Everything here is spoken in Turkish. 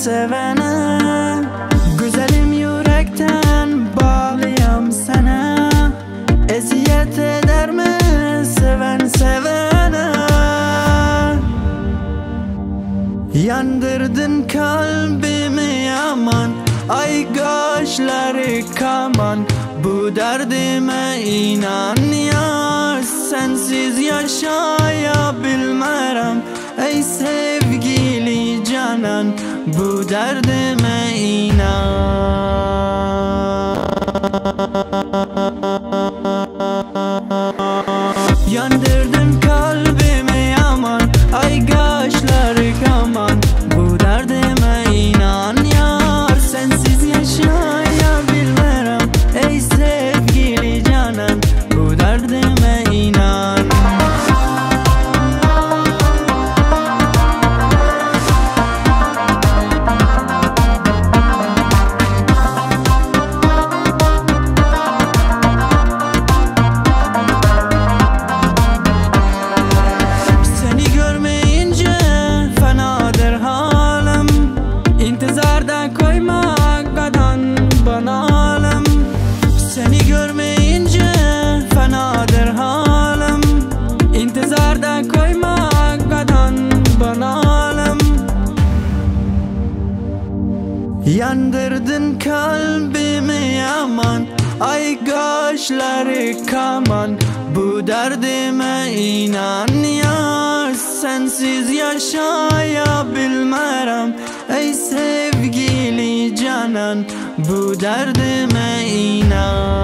sevene Güzelim yürekten bağlıyam sana. Eziyet eder mi seven sevene? Yandırdın kalbimi aman Ay gözleri kaman. Bu derdime inan ya Sensiz yaşayabilmem. Yandırdın kalbimi aman Ay kaşları İntizarda koymaktan bana alim Yandırdın kalbimi yaman Ay kaşları kaman. Bu derdime inan yar Sensiz yaşayabilmerem Ey sevgili canan Bu derdime inan